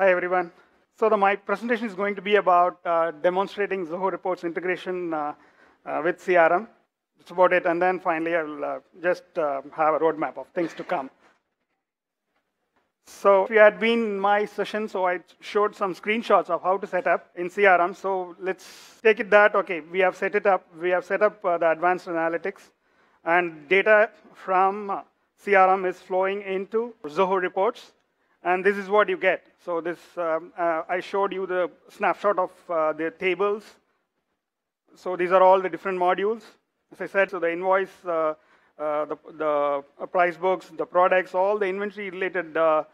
Hi, everyone. So the, my presentation is going to be about uh, demonstrating Zoho Reports integration uh, uh, with CRM. That's about it. And then finally, I'll uh, just uh, have a roadmap of things to come. So if you had been in my session, so I showed some screenshots of how to set up in CRM. So let's take it that, okay, we have set it up. We have set up uh, the advanced analytics. And data from CRM is flowing into Zoho reports. And this is what you get. So this, um, uh, I showed you the snapshot of uh, the tables. So these are all the different modules. As I said, so the invoice, uh, uh the, the price books, the products, all the inventory related. Uh,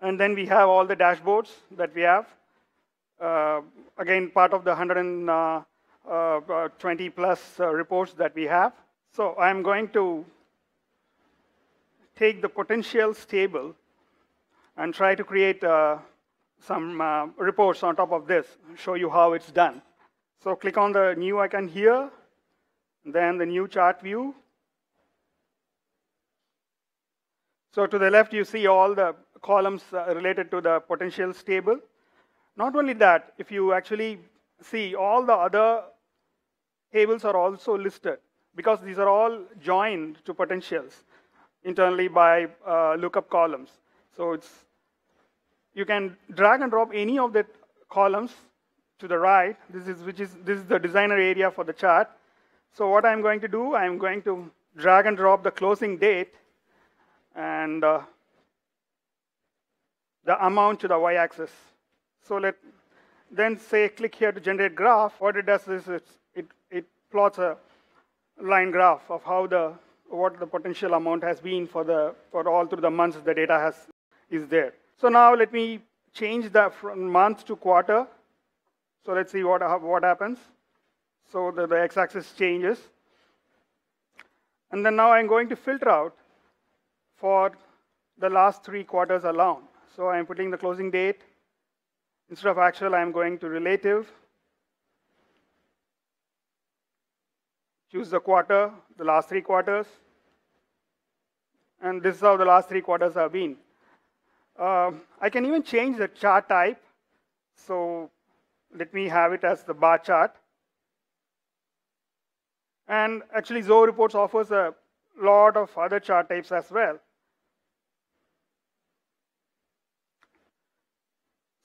and then we have all the dashboards that we have. Uh, again, part of the 120 plus reports that we have. So I'm going to take the potentials table and try to create uh, some uh, reports on top of this, show you how it's done. So click on the new icon here, then the new chart view. So to the left, you see all the columns uh, related to the potentials table. Not only that, if you actually see all the other tables are also listed because these are all joined to potentials internally by uh, lookup columns. So it's you can drag and drop any of the columns to the right. This is which is this is the designer area for the chart. So what I'm going to do, I'm going to drag and drop the closing date and uh, the amount to the y-axis. So let then say click here to generate graph. What it does is it it plots a line graph of how the what the potential amount has been for the for all through the months the data has is there. So now let me change that from month to quarter. So let's see what, what happens. So the, the x-axis changes. And then now I'm going to filter out for the last three quarters alone. So I'm putting the closing date. Instead of actual, I'm going to relative. Choose the quarter, the last three quarters. And this is how the last three quarters have been. Uh, I can even change the chart type. So let me have it as the bar chart. And actually, Zoho Reports offers a lot of other chart types as well.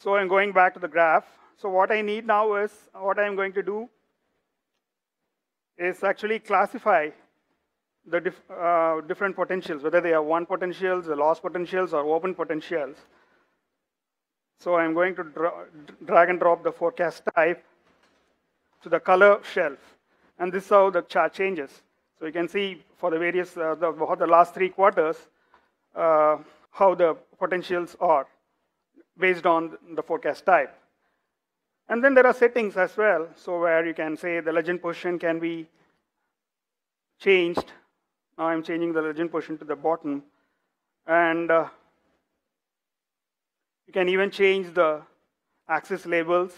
So I'm going back to the graph. So what I need now is, what I'm going to do is actually classify the dif uh, different potentials, whether they are won potentials, the loss potentials, or open potentials. So I'm going to dra drag and drop the forecast type to the color shelf. And this is how the chart changes. So you can see for the various, uh, the, the last three quarters, uh, how the potentials are based on the forecast type. And then there are settings as well. So where you can say the legend position can be changed now I'm changing the legend position to the bottom. And uh, you can even change the axis labels.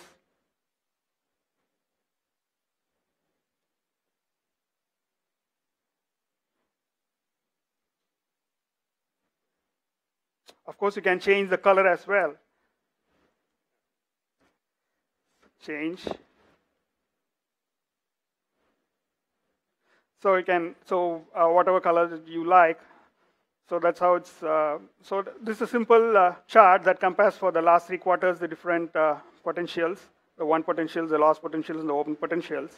Of course, you can change the color as well. Change. So you can, so uh, whatever color you like. So that's how it's, uh, so this is a simple uh, chart that compares for the last three quarters the different potentials, the won potentials, the loss potentials, and the open potentials.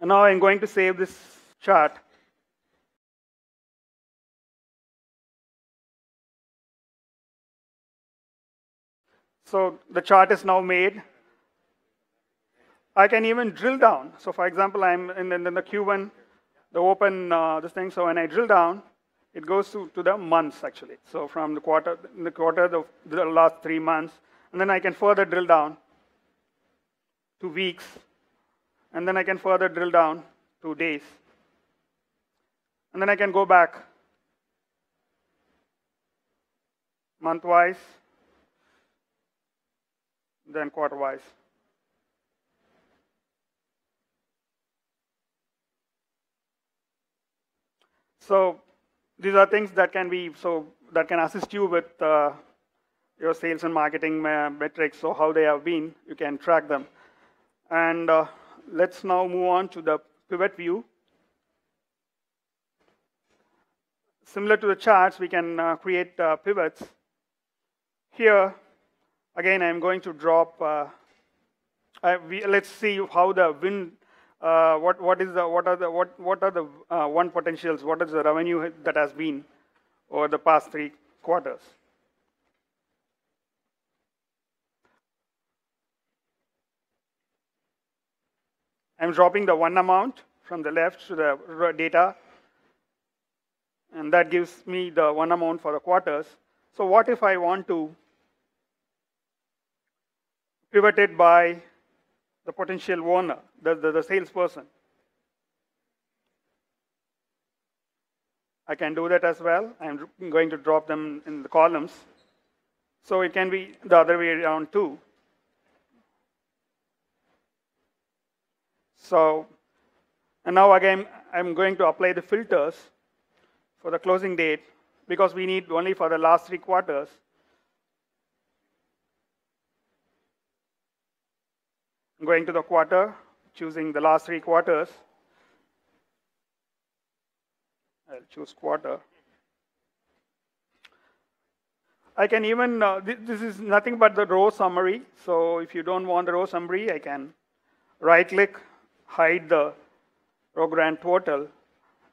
And now I'm going to save this chart. So the chart is now made. I can even drill down. So for example, I'm in, in the Q1, the open uh, this thing. So when I drill down, it goes to, to the months actually. So from the quarter, the quarter, the, the last three months, and then I can further drill down to weeks, and then I can further drill down to days, and then I can go back month-wise, then quarter-wise. So these are things that can be, so that can assist you with uh, your sales and marketing metrics, so how they have been, you can track them. And uh, let's now move on to the pivot view. Similar to the charts, we can uh, create uh, pivots. Here, again, I'm going to drop, uh, we, let's see how the wind, uh, what, what is the, what are the, what, what are the uh, won potentials, what is the revenue that has been over the past three quarters. I'm dropping the won amount from the left to the data, and that gives me the won amount for the quarters. So what if I want to pivot it by the potential owner, the, the, the salesperson? I can do that as well. I'm going to drop them in the columns. So it can be the other way around too. So, and now again, I'm going to apply the filters for the closing date because we need only for the last three quarters. Going to the quarter, choosing the last three quarters. I'll choose quarter. I can even, uh, th this is nothing but the row summary. So if you don't want the row summary, I can right click hide the row grand total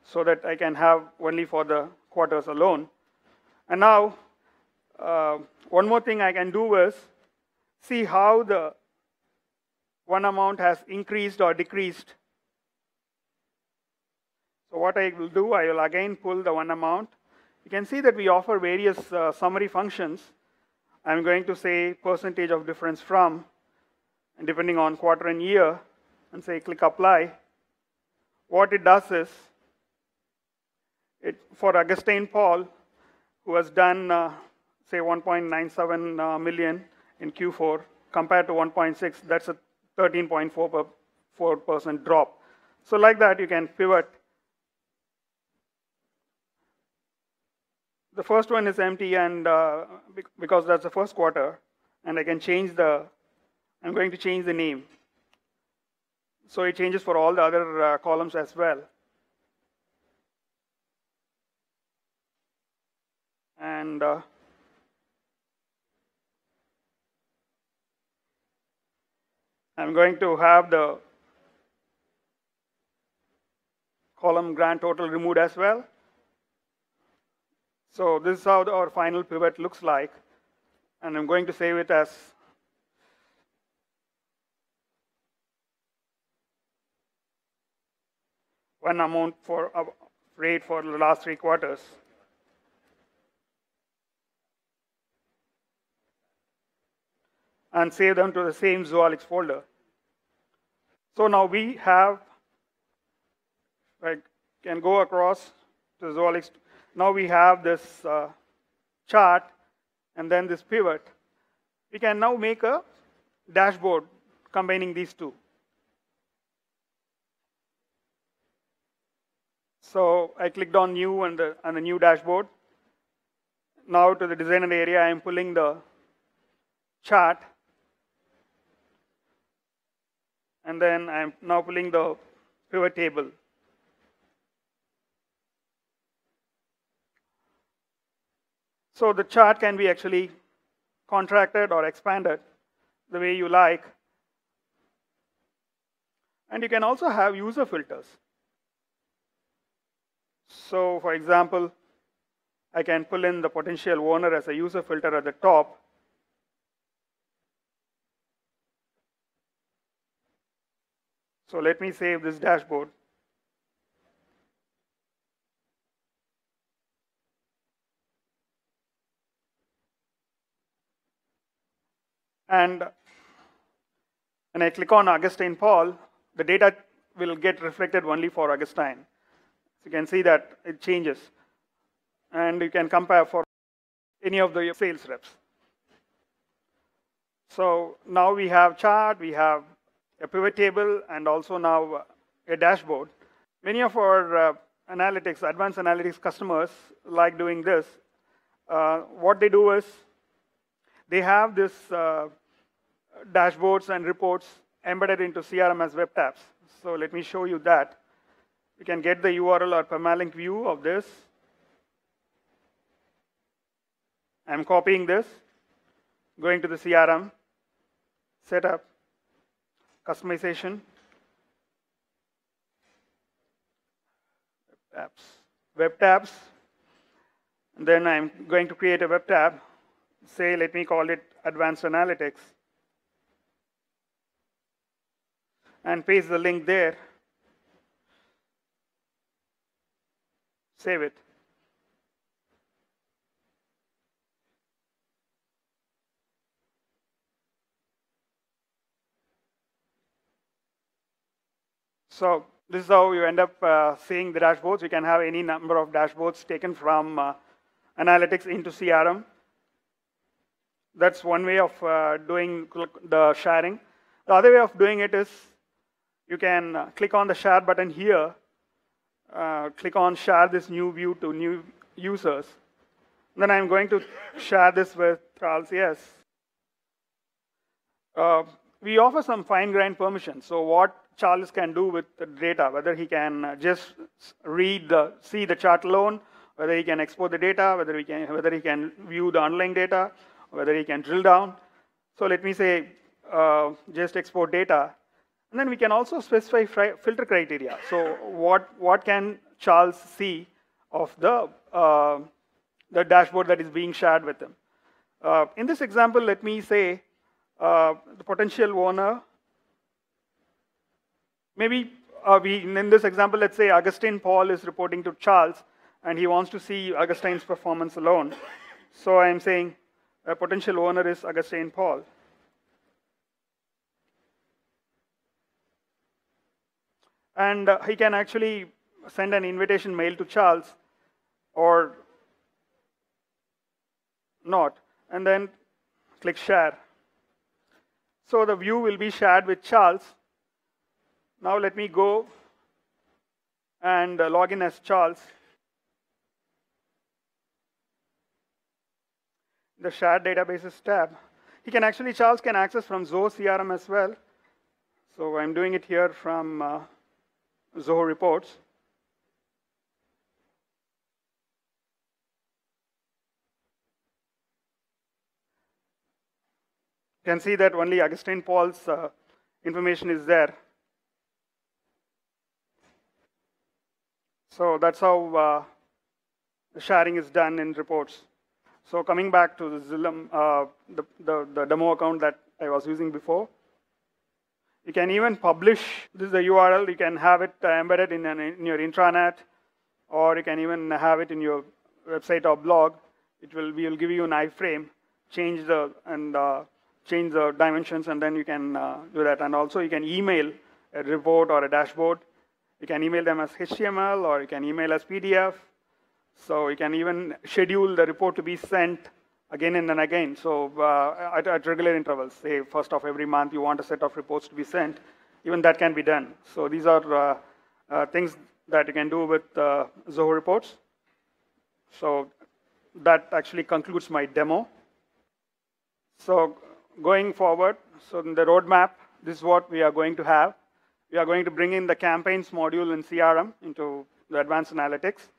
so that I can have only for the quarters alone. And now, uh, one more thing I can do is see how the won amount has increased or decreased. So what I will do, I will again pull the won amount. You can see that we offer various uh, summary functions. I'm going to say percentage of difference from, and depending on quarter and year, and say click apply, what it does is, it, for Augustine Paul, who has done, uh, say, 1.97 uh, million in Q4 compared to 1.6, that's a 13.4% drop. So like that, you can pivot. The first one is empty, and uh, because that's the first quarter, and I can change the, I'm going to change the name. So it changes for all the other uh, columns as well. And uh, I'm going to have the column grand total removed as well. So this is how our final pivot looks like. And I'm going to save it as won amount for rate for the last three quarters. And save them to the same Zoholics folder. So now we have, I can go across to Zoholics. Now we have this uh, chart and then this pivot. We can now make a dashboard combining these two. So I clicked on new and the, and the new dashboard. Now to the designer area, I'm pulling the chart. And then I'm now pulling the pivot table. So the chart can be actually contracted or expanded the way you like. And you can also have user filters. So for example, I can pull in the potential owner as a user filter at the top. So let me save this dashboard. And when I click on Augustine Paul, the data will get reflected only for Augustine So you can see that it changes. And you can compare for any of the sales reps. So now we have chart, we have a pivot table, and also now a dashboard. Many of our uh, analytics, advanced analytics customers like doing this. uh, what they do is they have this uh, dashboards and reports embedded into CRM as web tabs. So let me show you that. You can get the URL or permalink view of this. I'm copying this, going to the CRM, setup, customization, web tabs, web tabs. And then I'm going to create a web tab. Say, let me call it advanced analytics. And paste the link there. Save it. So this is how you end up uh, seeing the dashboards. You can have any number of dashboards taken from uh, analytics into CRM. That's one way of uh, doing the sharing. The other way of doing it is you can uh, click on the share button here, uh, click on share this new view to new users. Then I'm going to share this with Yes. Uh, we offer some fine-grained permissions. So what Charles can do with the data, whether he can just read the, see the chart alone, whether he can export the data, whether he can, whether he can view the underlying data, whether he can drill down. So let me say, uh, just export data. And then we can also specify filter criteria. So what, what can Charles see of the, uh, the dashboard that is being shared with him? Uh, in this example, let me say uh, the potential owner Maybe uh, we, in this example, let's say Augustine Paul is reporting to Charles, and he wants to see Augustine's performance alone. So I'm saying a potential owner is Augustine Paul. And uh, he can actually send an invitation mail to Charles or not, and then click share. So the view will be shared with Charles, now let me go and uh, log in as Charles. The shared databases tab. He can actually, Charles can access from Zoho CRM as well. So I'm doing it here from uh, Zoho reports. You can see that only Augustine Paul's uh, information is there. So that's how uh, sharing is done in reports. So coming back to the uh, the, the, the, demo account that I was using before, you can even publish, this is the URL, you can have it uh, embedded in, an, in your intranet, or you can even have it in your website or blog. It will, will give you an iframe, change the, and uh, change the dimensions, and then you can uh, do that. And also you can email a report or a dashboard you can email them as HTML or you can email as PDF. So you can even schedule the report to be sent again and then again. So uh, at, at, regular intervals, say first of every month, you want a set of reports to be sent. Even that can be done. So these are uh, uh, things that you can do with uh, Zoho reports. So that actually concludes my demo. So going forward, so in the roadmap, this is what we are going to have. We are going to bring in the campaigns module in CRM into the advanced analytics,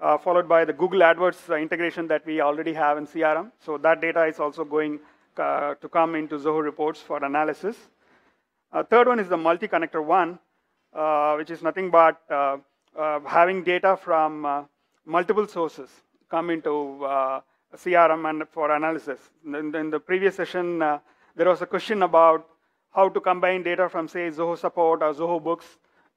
uh, followed by the Google AdWords uh, integration that we already have in CRM. So that data is also going uh, to come into Zoho reports for analysis. Uh, third one is the multi-connector one, uh, which is nothing but uh, having data from multiple sources come into CRM and for analysis. In, in the previous session, there was a question about how to combine data from, say, Zoho Support or Zoho Books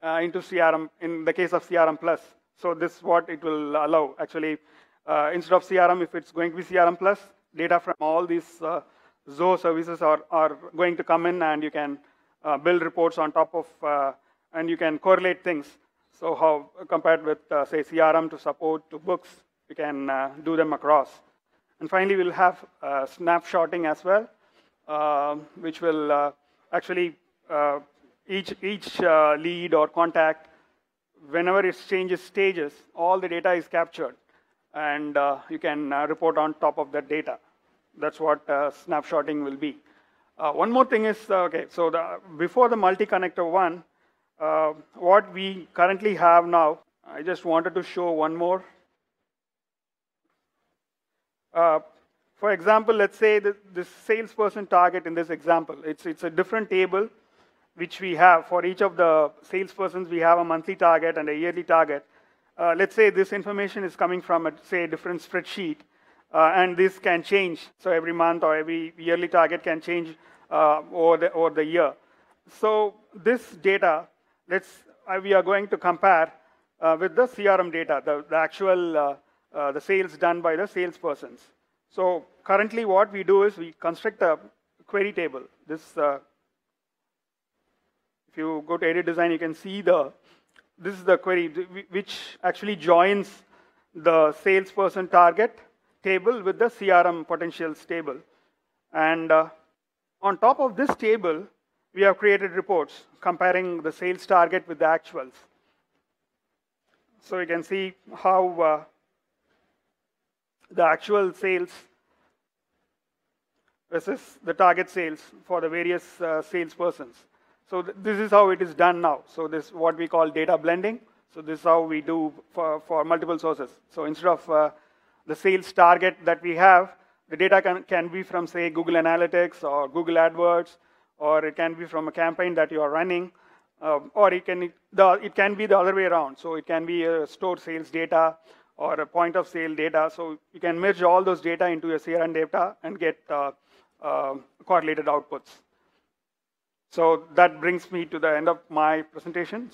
uh, into CRM in the case of CRM Plus. So this is what it will allow. Actually, uh, instead of CRM, if it's going to be CRM Plus, data from all these uh, Zoho services are, are going to come in and you can uh, build reports on top of, uh, and you can correlate things. So how, compared with, uh, say, CRM to support to books, you can do them across. And finally, we'll have snapshotting as well, which will actually uh, each, each uh, lead or contact, whenever it changes stages, all the data is captured. and uh, you can uh, report on top of that data. That's what uh, snapshotting will be. Uh, one more thing is, okay, so the, before the multi-connector one, what we currently have now, I just wanted to show one more. For example, let's say that this salesperson target in this example, it's, it's a different table which we have for each of the salespersons, we have a monthly target and a yearly target. Uh, let's say this information is coming from, a, say, a different spreadsheet, uh, and this can change. So every month or every yearly target can change uh, over, the, over the year. So this data, let's, uh, we are going to compare uh, with the CRM data, the, the actual uh, the sales done by the salespersons. So currently what we do is we construct a query table. This if you go to edit design, you can see the, this is the query which actually joins the salesperson target table with the CRM potentials table. And uh, on top of this table, we have created reports comparing the sales target with the actuals. So you can see how uh, the actual sales versus the target sales for the various uh, salespersons. So th this is how it is done now. So this is what we call data blending. So this is how we do for, for multiple sources. So instead of uh, the sales target that we have, the data can, can be from, say, Google Analytics or Google AdWords, or it can be from a campaign that you are running, um, or it can, the, it can be the other way around. So it can be a store sales data or a point of sale data. So you can merge all those data into your CRM data and get uh, uh, correlated outputs. So that brings me to the end of my presentation.